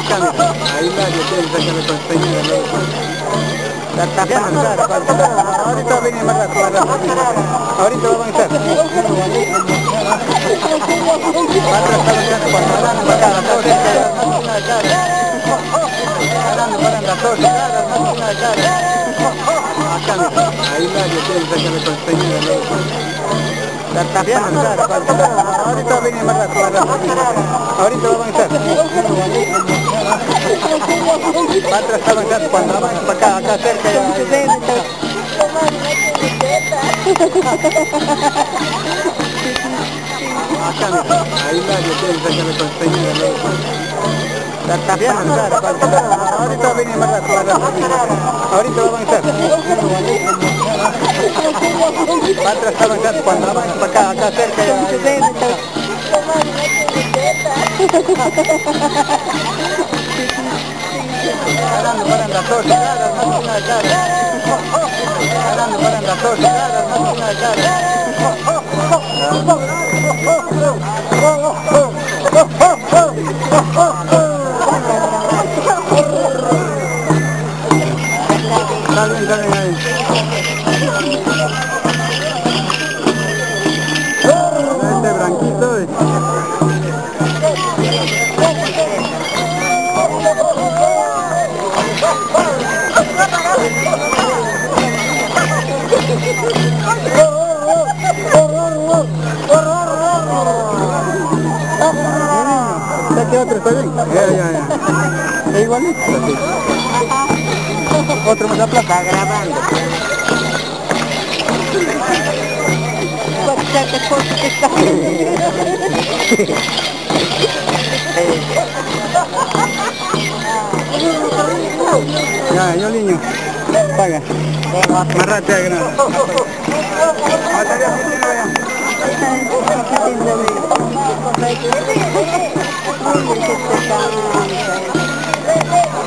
Acá mira, ahí que tiene que sacar con señora. Está. Ahorita viene más. Ahorita va a avanzar. Ahorita viene a avanzar. Antes estaban acá, cuando andaban para acá, acá cerca. Ahí la que tiene que me conseguía. Está ahorita va a venir más Ahorita va a avanzar. Antes estaban acá, cuando andaban para acá, acá cerca. Ahí. Jalando para las 8 caras, este otro está bien. Ya, ya, ya. ¿Es igualito? Sí. Otro me la placa grabando. Bastante cosa que está Ya, yo niño. Paga. Marrate a grano.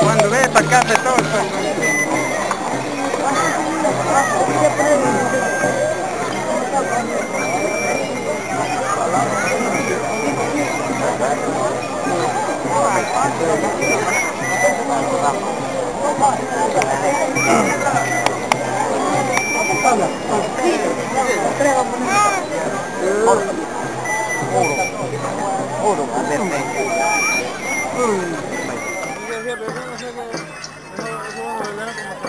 Cuando ve para acá se. Oro. Oro. Oro.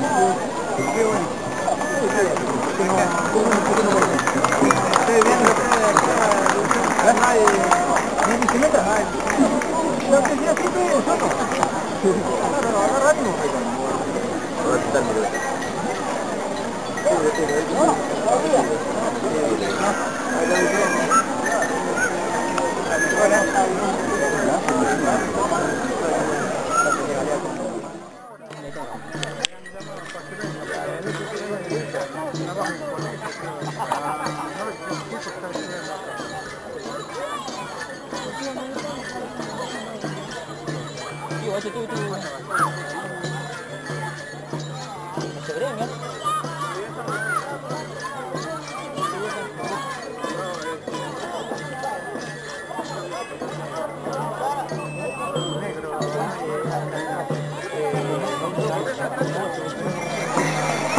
No, no, 你玩这丢丢？舍得吗？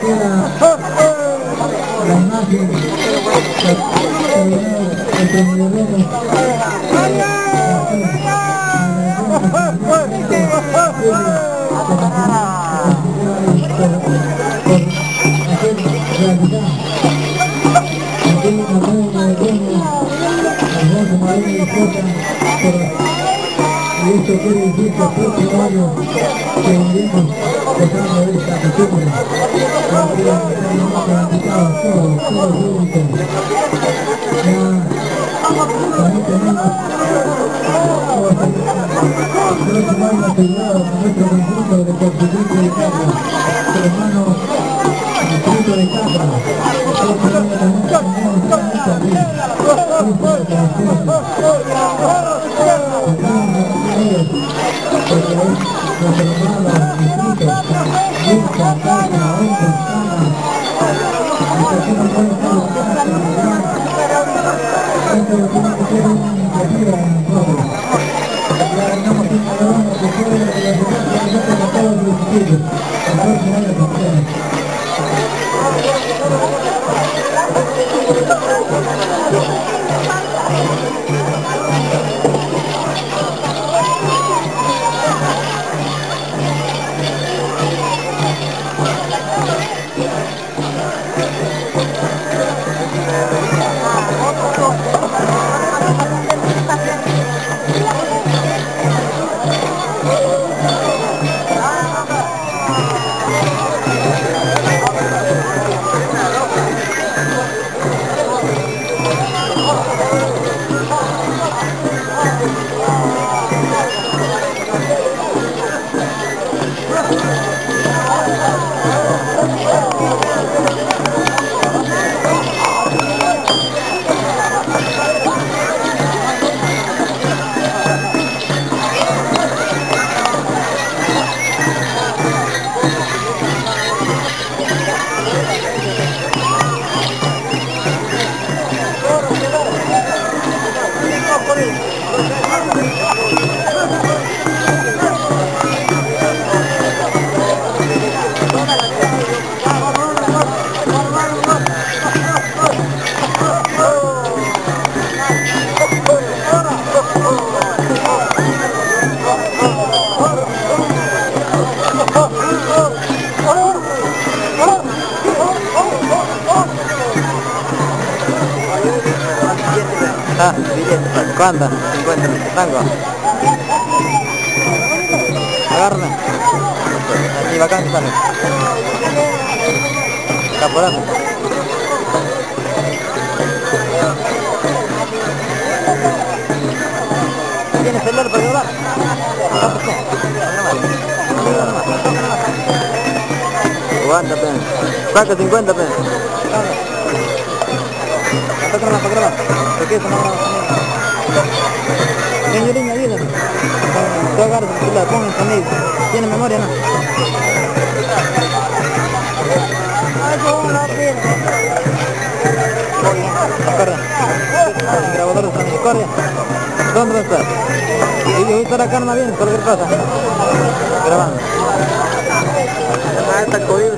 queda la imagen el y esto quiere decir que el próximo año seguiremos dejando esta Ah, billete. ¿Cuánto? 50 tango. Agarra. Aquí bacán sale. Caporando. ¿Tienes celular para llevar? Aguanta, pen. Saca 50, pen. Apa kerana, apa kerana? Okey, sama Yang jadi nyanyi lah. Kau agar sudah pun kami tiene memoria no. Corre. Grabador sonido, corre. ¿Dónde está? Y yo voy a acá no bien, cualquier cosa. Grabando. Ah, está cogido.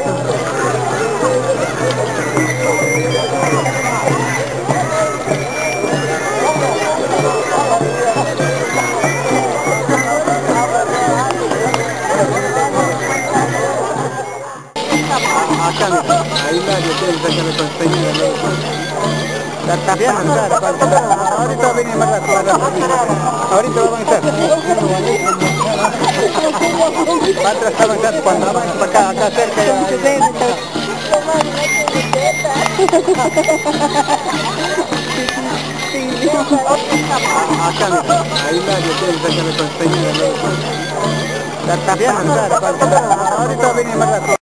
Bien, claro, ahorita viene más rato, ahorita van a hacer. Patra está avanzando, cuando vamos para acá, acá cerca. Acá, ahí la Está claro, ahorita viene más rato.